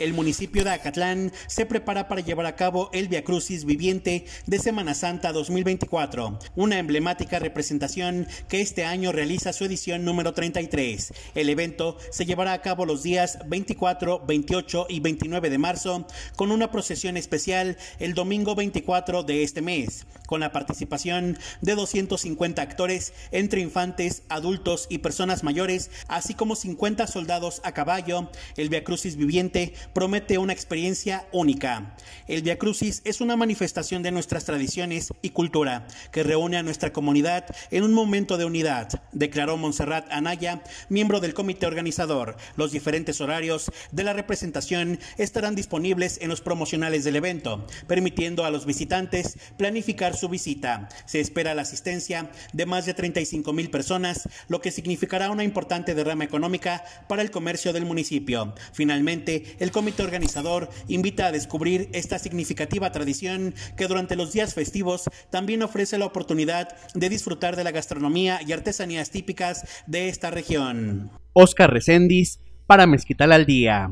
El municipio de Acatlán se prepara para llevar a cabo el Via Crucis Viviente de Semana Santa 2024, una emblemática representación que este año realiza su edición número 33. El evento se llevará a cabo los días 24, 28 y 29 de marzo, con una procesión especial el domingo 24 de este mes, con la participación de 250 actores entre infantes, adultos y personas mayores, así como 50 soldados a caballo. El Via Crucis Viviente promete una experiencia única. El Via Crucis es una manifestación de nuestras tradiciones y cultura que reúne a nuestra comunidad en un momento de unidad, declaró Montserrat Anaya, miembro del comité organizador. Los diferentes horarios de la representación estarán disponibles en los promocionales del evento, permitiendo a los visitantes planificar su visita. Se espera la asistencia de más de 35 mil personas, lo que significará una importante derrama económica para el comercio del municipio. Finalmente, el comité organizador invita a descubrir esta significativa tradición que durante los días festivos también ofrece la oportunidad de disfrutar de la gastronomía y artesanías típicas de esta región. Oscar Recendis para Mezquital al Día.